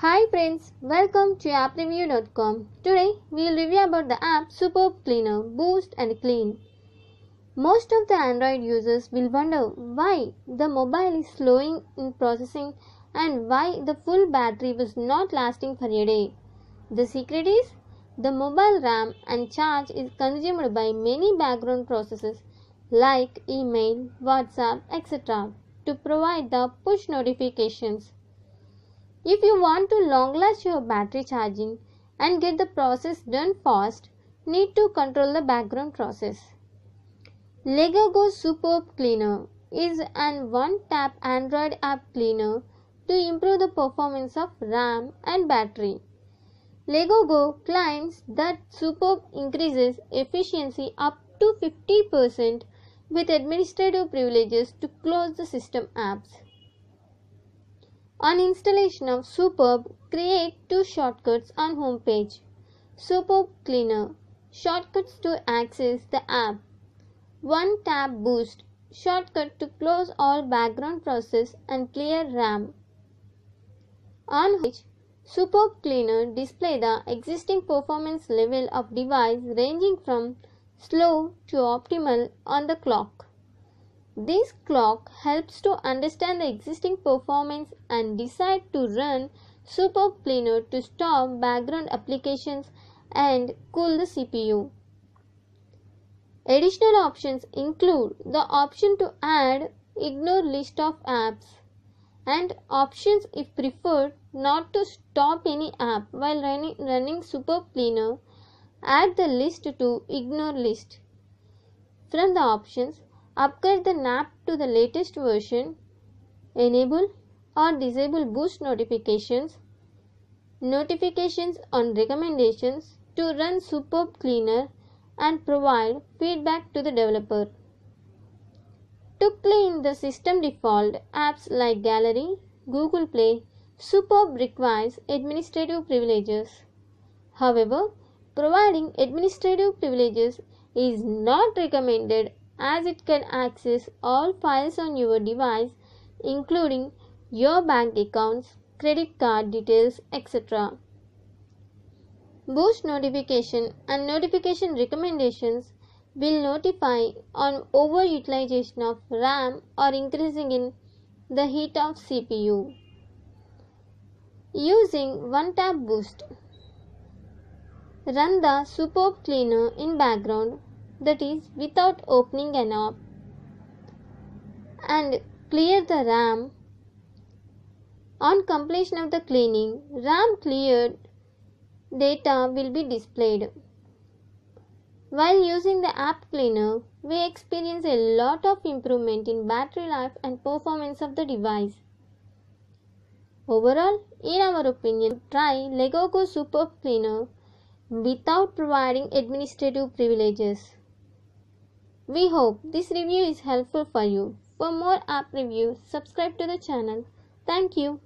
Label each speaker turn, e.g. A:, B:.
A: Hi friends, welcome to appreview.com. Today we will review about the app Superb Cleaner, Boost and Clean. Most of the Android users will wonder why the mobile is slowing in processing and why the full battery was not lasting for a day. The secret is the mobile RAM and charge is consumed by many background processes like email, WhatsApp, etc. to provide the push notifications. If you want to long last your battery charging and get the process done fast, need to control the background process. LegoGo Superb Cleaner is an one-tap Android app cleaner to improve the performance of RAM and battery. LegoGo claims that Superb increases efficiency up to 50% with administrative privileges to close the system apps. On installation of Superb, create two shortcuts on home page. Superb Cleaner Shortcuts to access the app. One tab boost shortcut to close all background process and clear RAM. On which Superb Cleaner display the existing performance level of device ranging from slow to optimal on the clock. This clock helps to understand the existing performance and decide to run Superb Cleaner to stop background applications and cool the CPU. Additional options include the option to add ignore list of apps and options if preferred not to stop any app while running, running Cleaner, add the list to ignore list. From the options, upgrade the NAP to the latest version, enable or disable boost notifications, notifications on recommendations to run Superb Cleaner and provide feedback to the developer. To clean the system default apps like Gallery, Google Play, Superb requires administrative privileges. However, providing administrative privileges is not recommended as it can access all files on your device including your bank accounts, credit card details, etc. Boost notification and notification recommendations will notify on overutilization of RAM or increasing in the heat of CPU. Using one tap boost. Run the Superb Cleaner in background that is without opening an app and clear the RAM. On completion of the cleaning, RAM cleared data will be displayed. While using the app cleaner, we experience a lot of improvement in battery life and performance of the device. Overall, in our opinion, try LegoGo Superb Cleaner without providing administrative privileges. We hope this review is helpful for you. For more app reviews, subscribe to the channel. Thank you.